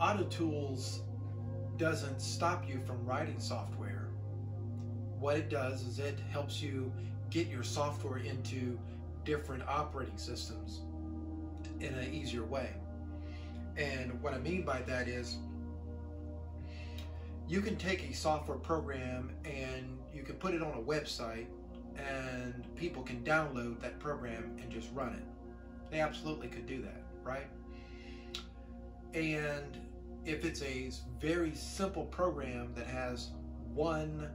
AutoTools doesn't stop you from writing software. What it does is it helps you get your software into different operating systems in an easier way. And what I mean by that is you can take a software program and you can put it on a website and people can download that program and just run it. They absolutely could do that, right? And if it's a very simple program that has one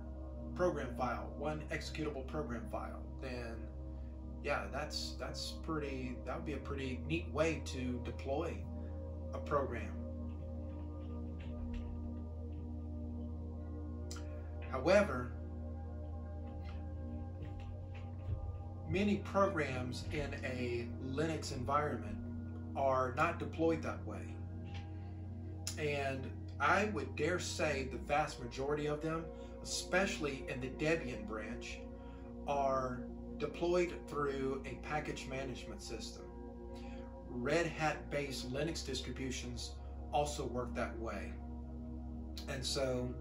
program file, one executable program file, then yeah, that's that's pretty that would be a pretty neat way to deploy a program. However, many programs in a Linux environment are not deployed that way. And I would dare say the vast majority of them, especially in the Debian branch, are deployed through a package management system. Red Hat based Linux distributions also work that way. And so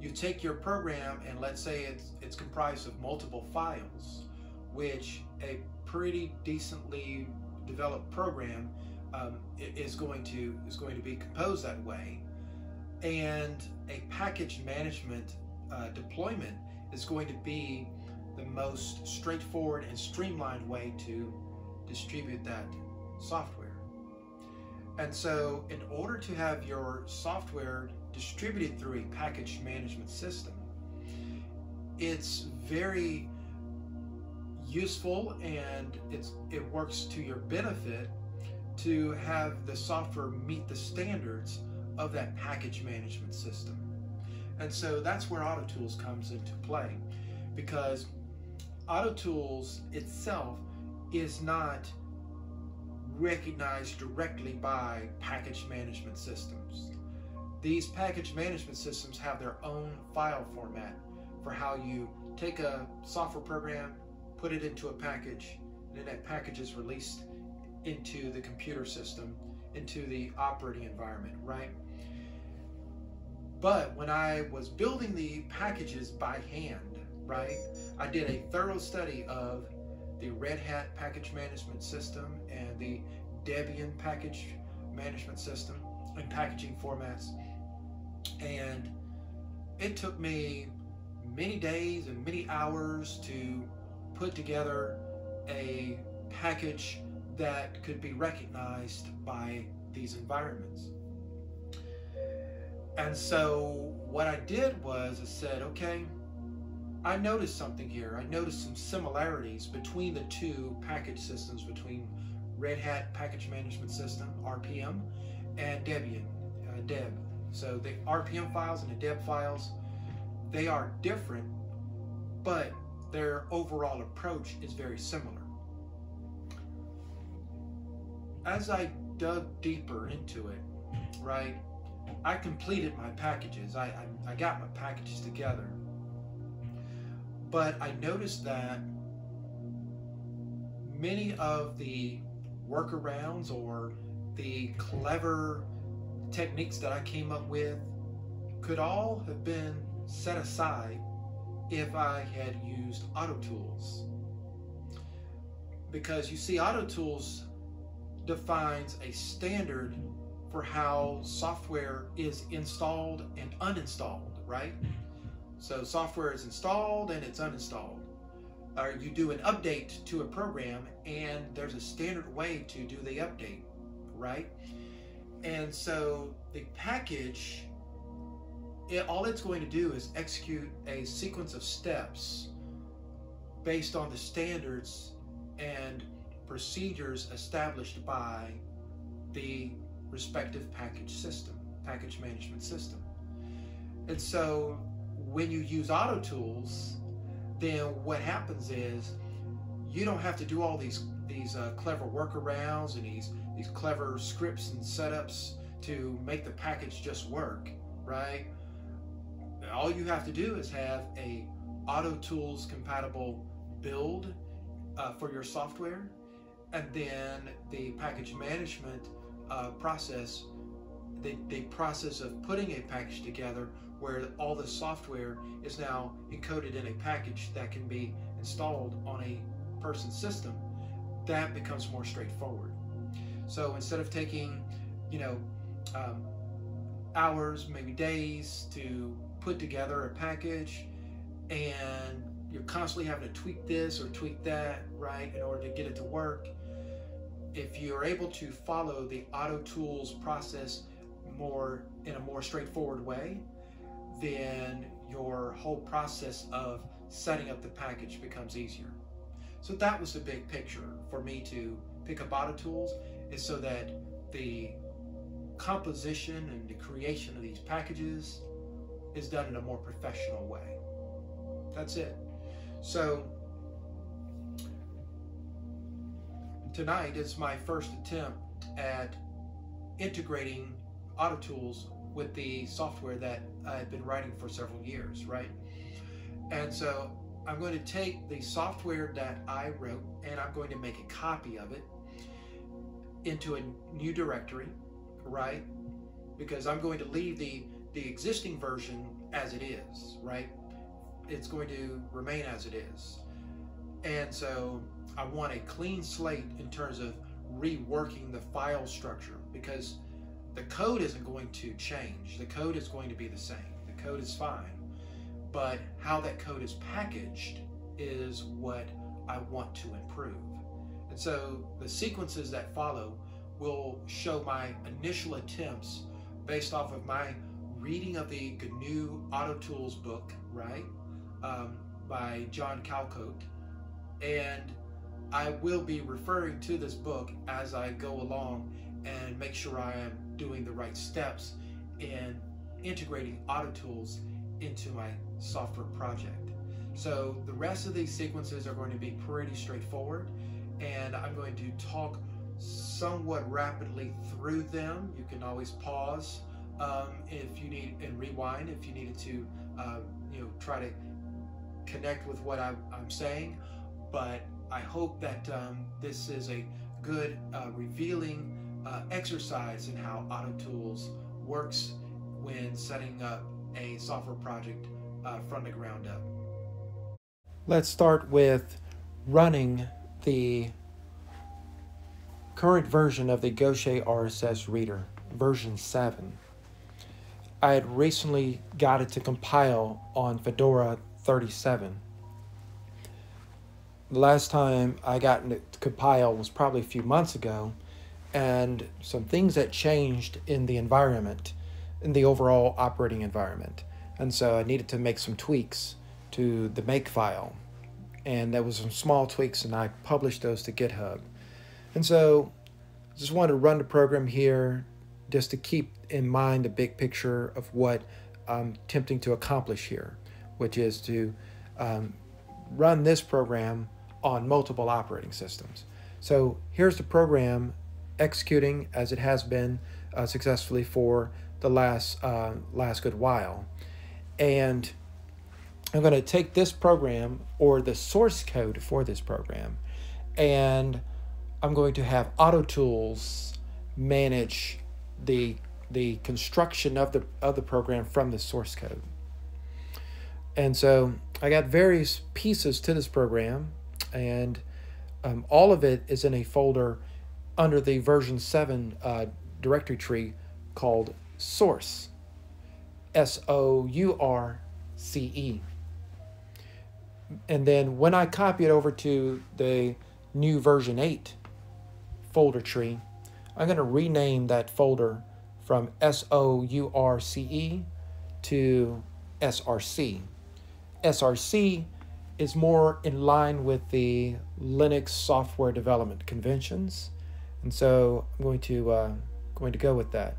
you take your program and let's say it's, it's comprised of multiple files, which a pretty decently developed program um, is going to is going to be composed that way, and a package management uh, deployment is going to be the most straightforward and streamlined way to distribute that software. And so, in order to have your software distributed through a package management system, it's very useful and it's it works to your benefit to have the software meet the standards of that package management system. And so that's where AutoTools comes into play because AutoTools itself is not recognized directly by package management systems. These package management systems have their own file format for how you take a software program, put it into a package, and then that package is released into the computer system, into the operating environment, right? But when I was building the packages by hand, right, I did a thorough study of the Red Hat package management system and the Debian package management system and packaging formats. And it took me many days and many hours to put together a package that could be recognized by these environments. And so what I did was I said, okay, I noticed something here. I noticed some similarities between the two package systems, between Red Hat Package Management System, RPM, and Debian, uh, Deb. So the RPM files and the Deb files, they are different, but their overall approach is very similar as I dug deeper into it, right, I completed my packages. I, I, I got my packages together. But I noticed that many of the workarounds or the clever techniques that I came up with could all have been set aside if I had used AutoTools. Because you see, AutoTools defines a standard for how software is installed and uninstalled, right? So software is installed and it's uninstalled. Or you do an update to a program and there's a standard way to do the update, right? And so the package, it, all it's going to do is execute a sequence of steps based on the standards and procedures established by the respective package system, package management system. And so when you use AutoTools, then what happens is you don't have to do all these these uh, clever workarounds and these these clever scripts and setups to make the package just work, right? All you have to do is have a AutoTools compatible build uh, for your software and then the package management uh, process the, the process of putting a package together where all the software is now encoded in a package that can be installed on a person's system, that becomes more straightforward. So instead of taking, you know, um, hours, maybe days to put together a package and you're constantly having to tweak this or tweak that, right, in order to get it to work. If you're able to follow the Auto Tools process more in a more straightforward way, then your whole process of setting up the package becomes easier. So that was the big picture for me to pick up Auto Tools is so that the composition and the creation of these packages is done in a more professional way. That's it. So tonight is my first attempt at integrating AutoTools with the software that I've been writing for several years, right? And so I'm going to take the software that I wrote and I'm going to make a copy of it into a new directory, right? Because I'm going to leave the, the existing version as it is, right? It's going to remain as it is. And so I want a clean slate in terms of reworking the file structure because the code isn't going to change. The code is going to be the same. The code is fine. But how that code is packaged is what I want to improve. And so the sequences that follow will show my initial attempts based off of my reading of the GNU Auto Tools book, right, um, by John Calcote. And I will be referring to this book as I go along and make sure I am doing the right steps in integrating Auto Tools into my software project. So the rest of these sequences are going to be pretty straightforward and I'm going to talk somewhat rapidly through them. You can always pause um, if you need and rewind if you needed to, uh, you know, try to connect with what I'm, I'm saying. But I hope that um, this is a good uh, revealing uh, exercise in how AutoTools works when setting up a software project uh, from the ground up. Let's start with running the current version of the Gautier RSS reader, version 7. I had recently got it to compile on Fedora 37. The last time I got it to compile was probably a few months ago, and some things that changed in the environment, in the overall operating environment. And so I needed to make some tweaks to the make file. And there was some small tweaks and I published those to GitHub. And so I just wanted to run the program here just to keep in mind the big picture of what I'm attempting to accomplish here, which is to um, run this program on multiple operating systems. So here's the program executing as it has been uh, successfully for the last uh, last good while. And I'm going to take this program or the source code for this program and I'm going to have AutoTools manage the the construction of the of the program from the source code. And so I got various pieces to this program and um, all of it is in a folder under the version 7 uh, directory tree called source. S O U R C E. And then when I copy it over to the new version 8 folder tree, I'm going to rename that folder from S O U R C E to SRC. SRC is more in line with the Linux software development conventions, and so I'm going to uh, going to go with that.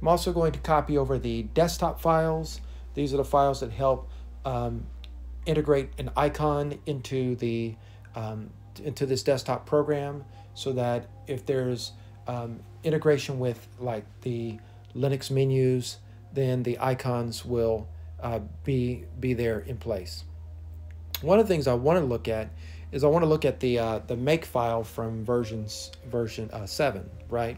I'm also going to copy over the desktop files. These are the files that help um, integrate an icon into the um, into this desktop program so that if there's um, integration with like the Linux menus, then the icons will uh, be be there in place. One of the things I want to look at is I want to look at the uh, the make file from versions version uh, seven, right?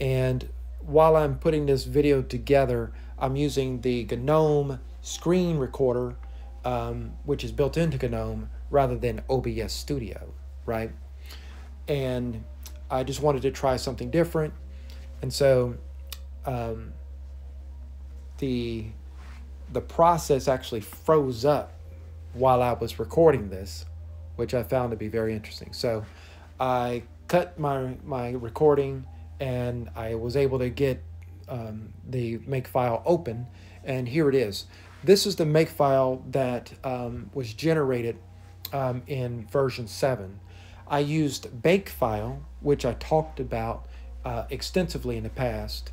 And while I'm putting this video together, I'm using the GNOME screen recorder, um, which is built into GNOME, rather than OBS Studio, right? And I just wanted to try something different. And so um, the the process actually froze up while I was recording this, which I found to be very interesting. So I cut my my recording and I was able to get um, the Makefile open, and here it is. This is the Makefile that um, was generated um, in version 7. I used Bakefile, which I talked about uh, extensively in the past,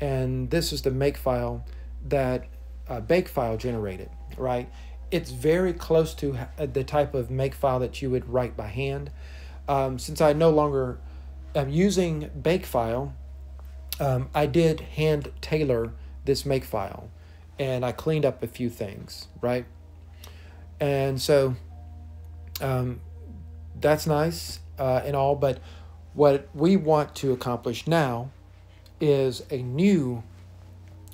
and this is the Makefile that uh, Bakefile generated, right? It's very close to the type of Makefile that you would write by hand. Um, since I no longer am using Bakefile, um, I did hand tailor this Makefile, and I cleaned up a few things, right? And so um, that's nice uh, and all, but what we want to accomplish now is a new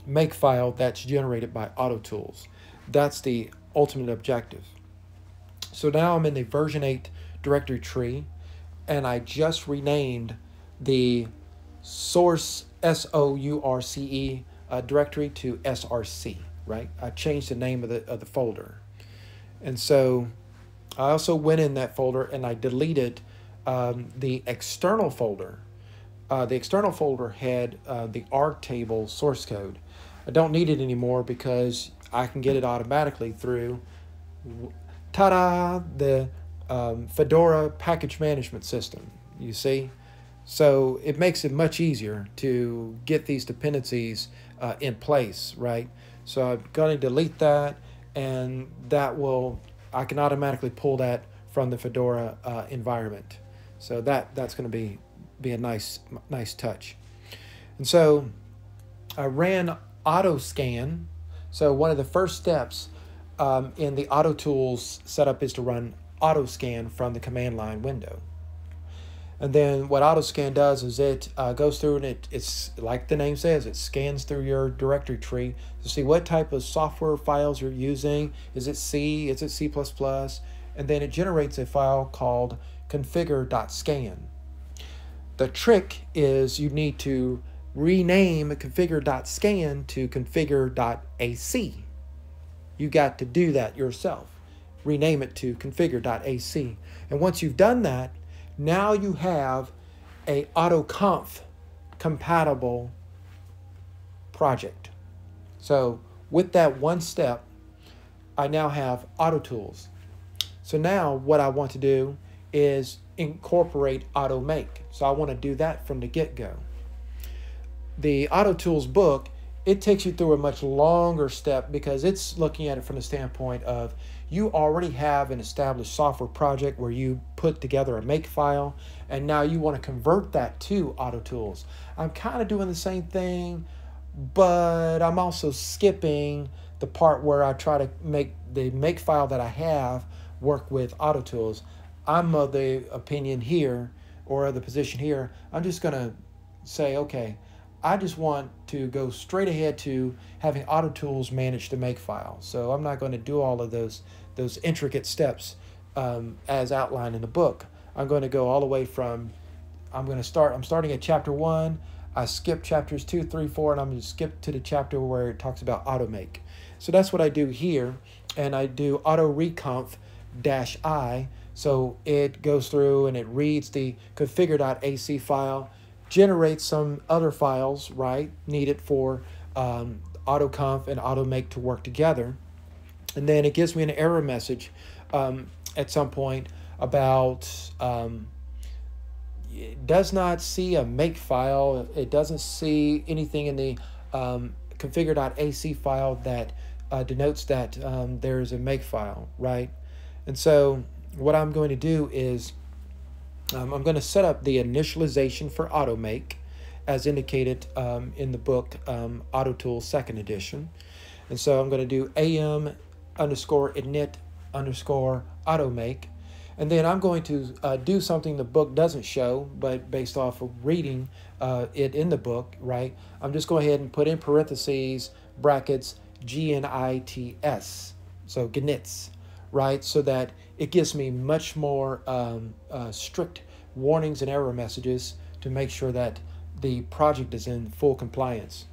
Makefile that's generated by AutoTools. That's the ultimate objective. So now I'm in the version 8 directory tree and I just renamed the source S O U R C E uh, directory to SRC, right? I changed the name of the, of the folder. And so I also went in that folder and I deleted um, the external folder. Uh, the external folder had uh, the Argtable source code. I don't need it anymore because I can get it automatically through, ta-da, the um, Fedora package management system, you see? So it makes it much easier to get these dependencies uh, in place, right? So I'm going to delete that and that will, I can automatically pull that from the Fedora uh, environment. So that, that's going to be, be a nice, nice touch. And so I ran auto scan. So one of the first steps um, in the auto tools setup is to run auto scan from the command line window. And then what AutoScan does is it uh, goes through and it, it's like the name says, it scans through your directory tree to see what type of software files you're using. Is it C? Is it C++? And then it generates a file called configure.scan. The trick is you need to rename configure.scan to configure.ac. You got to do that yourself. Rename it to configure.ac. And once you've done that, now you have a AutoConf compatible project. So with that one step, I now have AutoTools. So now what I want to do is incorporate AutoMake. So I want to do that from the get-go. The AutoTools book, it takes you through a much longer step because it's looking at it from the standpoint of you already have an established software project where you put together a make file and now you want to convert that to AutoTools. I'm kind of doing the same thing, but I'm also skipping the part where I try to make the make file that I have work with AutoTools. I'm of the opinion here or the position here, I'm just going to say, okay, I just want to go straight ahead to having AutoTools manage the make file. So I'm not going to do all of those those intricate steps um, as outlined in the book. I'm going to go all the way from, I'm going to start, I'm starting at chapter one. I skip chapters two, three, four, and I'm going to skip to the chapter where it talks about automake. So that's what I do here. And I do auto reconf dash I. So it goes through and it reads the configure.ac file, generates some other files, right, needed for um, AutoConf and AutoMake to work together. And then it gives me an error message um, at some point about um, it does not see a make file. It doesn't see anything in the um, configure.ac file that uh, denotes that um, there is a make file right? And so what I'm going to do is um, I'm going to set up the initialization for automake as indicated um, in the book um, AutoTools second edition and so I'm going to do am underscore init underscore automake. And then I'm going to uh, do something the book doesn't show, but based off of reading uh, it in the book, right? I'm just going ahead and put in parentheses, brackets, G N I T S. So gnits, right? So that it gives me much more um, uh, strict warnings and error messages to make sure that the project is in full compliance.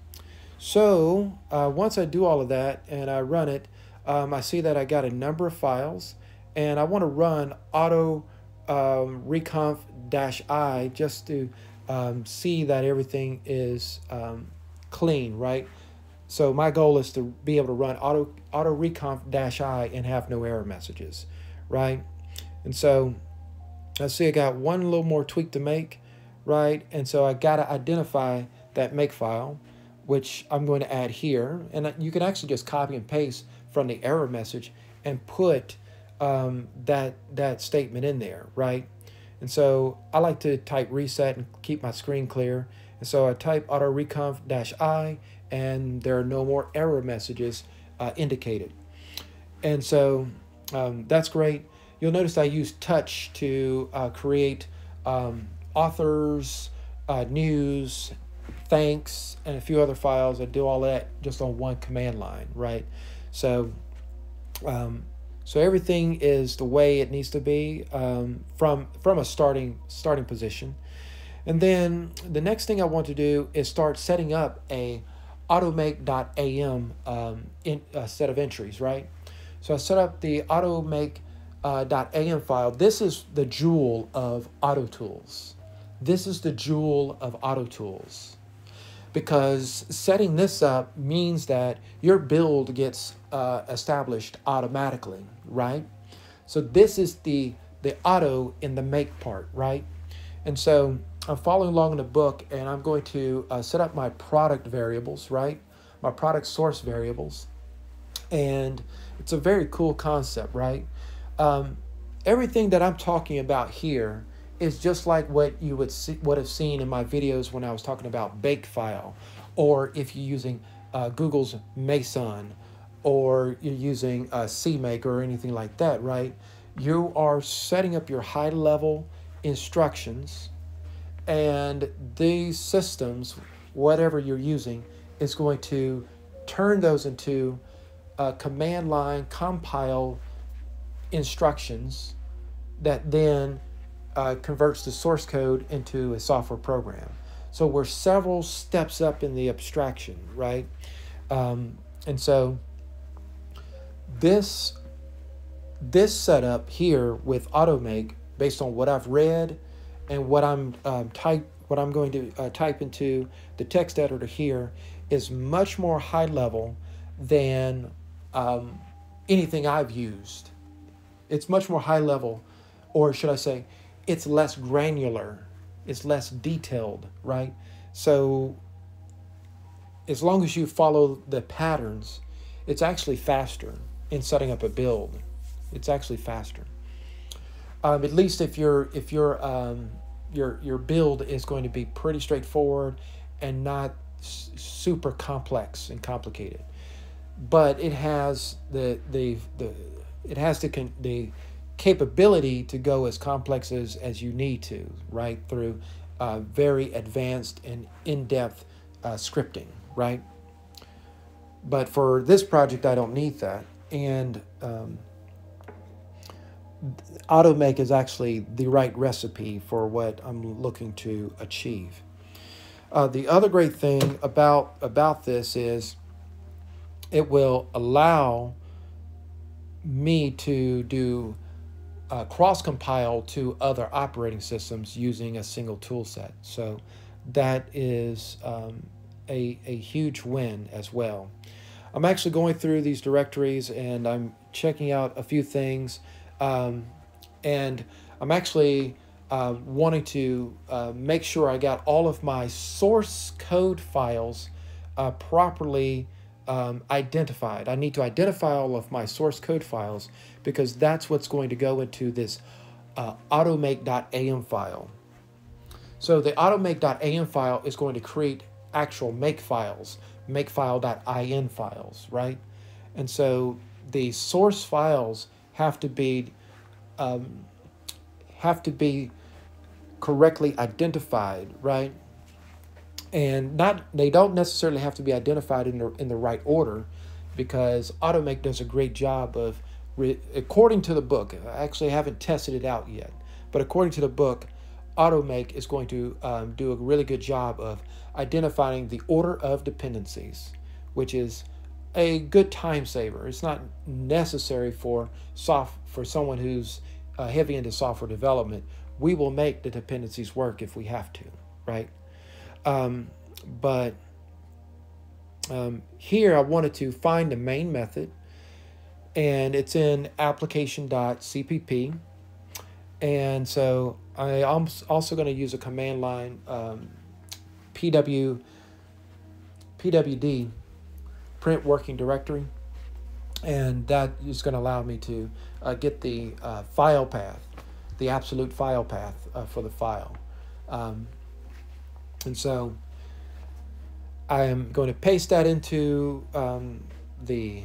So uh, once I do all of that and I run it, um, I see that I got a number of files and I want to run auto um, reconf dash i just to um, see that everything is um, clean, right? So my goal is to be able to run auto auto reconf dash i and have no error messages, right? And so I see I got one little more tweak to make, right? And so I got to identify that make file, which I'm going to add here. And you can actually just copy and paste from the error message and put um, that that statement in there, right? And so I like to type reset and keep my screen clear. And so I type auto reconf dash i, and there are no more error messages uh, indicated. And so um, that's great. You'll notice I use touch to uh, create um, authors, uh, news, thanks, and a few other files. I do all that just on one command line, right? So um, so everything is the way it needs to be um, from from a starting starting position. And then the next thing I want to do is start setting up a automake.am um, in, a set of entries, right? So I set up the automake.am uh, file. This is the jewel of AutoTools. This is the jewel of AutoTools because setting this up means that your build gets uh, established automatically, right? So this is the the auto in the make part, right? And so I'm following along in the book and I'm going to uh, set up my product variables, right? My product source variables. And it's a very cool concept, right? Um, everything that I'm talking about here is just like what you would see, would have seen in my videos when I was talking about Bakefile, or if you're using uh, Google's Meson or you're using a CMake or anything like that, right? You are setting up your high level instructions, and these systems, whatever you're using, is going to turn those into a command line compile instructions that then uh, converts the source code into a software program. So we're several steps up in the abstraction, right? Um, and so this this setup here with Automake, based on what I've read and what I'm um, type what I'm going to uh, type into the text editor here, is much more high level than um, anything I've used. It's much more high level, or should I say, it's less granular, it's less detailed, right? So as long as you follow the patterns, it's actually faster in setting up a build. It's actually faster. Um, at least if your if your um, your your build is going to be pretty straightforward and not super complex and complicated, but it has the the the it has the the capability to go as complex as, as you need to, right? Through uh, very advanced and in-depth uh, scripting, right? But for this project, I don't need that and um, AutoMake is actually the right recipe for what I'm looking to achieve. Uh, the other great thing about about this is it will allow me to do uh, cross compile to other operating systems using a single tool set. So that is um, a, a huge win as well. I'm actually going through these directories and I'm checking out a few things. Um, and I'm actually uh, wanting to uh, make sure I got all of my source code files uh, properly um, identified. I need to identify all of my source code files because that's what's going to go into this uh, automake.am file. So the automake.am file is going to create actual make files makefile.in files, right? And so the source files have to be um, have to be correctly identified, right? And not they don't necessarily have to be identified in the in the right order, because Automake does a great job of, re, according to the book. I actually haven't tested it out yet, but according to the book, Automake is going to um, do a really good job of identifying the order of dependencies, which is a good time saver. It's not necessary for soft for someone who's uh, heavy into software development. We will make the dependencies work if we have to, right? Um, but um, here I wanted to find the main method, and it's in application.cpp. And so I am also going to use a command line um, pw pwd print working directory and that is going to allow me to uh, get the uh, file path the absolute file path uh, for the file um, and so I am going to paste that into um, the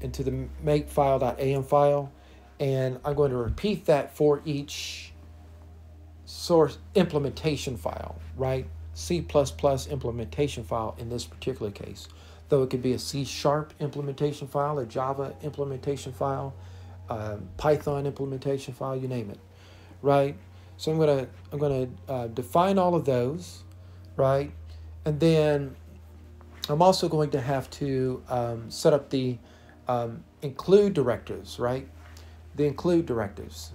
into the makefile.am file and I'm going to repeat that for each source implementation file, right? C++ implementation file in this particular case. Though it could be a C sharp implementation file, a Java implementation file, um, Python implementation file, you name it, right? So I'm gonna I'm gonna uh, define all of those, right? And then I'm also going to have to um, set up the um, include directives, right? The include directives,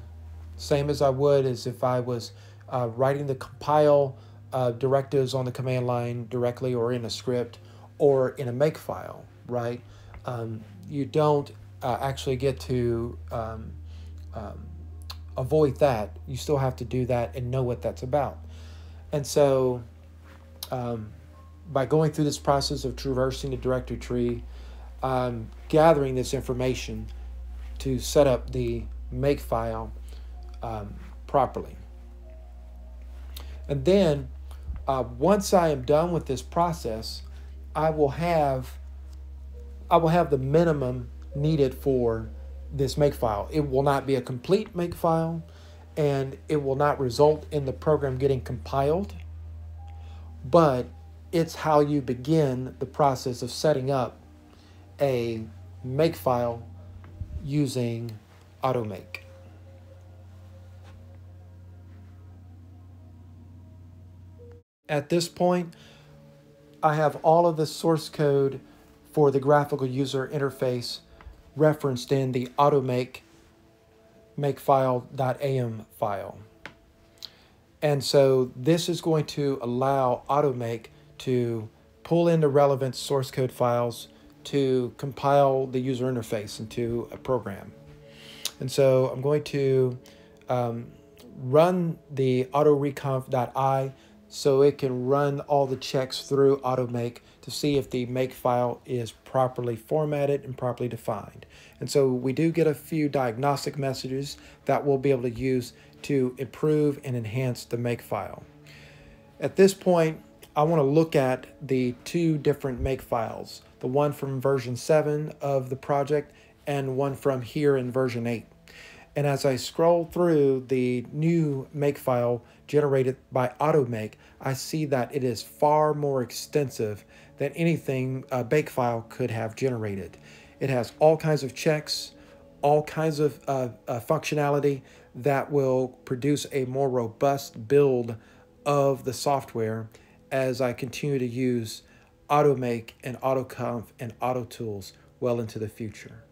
same as I would as if I was uh, writing the compile uh, directives on the command line directly or in a script or in a make file, right? Um, you don't uh, actually get to um, um, avoid that. You still have to do that and know what that's about. And so, um, by going through this process of traversing the directory tree, um, gathering this information to set up the make file um, properly. And then uh, once I am done with this process, I will have I will have the minimum needed for this makefile. It will not be a complete makefile, and it will not result in the program getting compiled, but it's how you begin the process of setting up a makefile using AutoMake. At this point, I have all of the source code for the graphical user interface referenced in the automake makefile.am file. And so this is going to allow Automake to pull in the relevant source code files to compile the user interface into a program. And so I'm going to um, run the autoreconf.i so it can run all the checks through AutoMake to see if the make file is properly formatted and properly defined. And so we do get a few diagnostic messages that we'll be able to use to improve and enhance the make file. At this point, I want to look at the two different make files, the one from version 7 of the project and one from here in version 8. And as I scroll through the new makefile generated by AutoMake, I see that it is far more extensive than anything a Bakefile could have generated. It has all kinds of checks, all kinds of uh, uh, functionality that will produce a more robust build of the software as I continue to use AutoMake and AutoConf and AutoTools well into the future.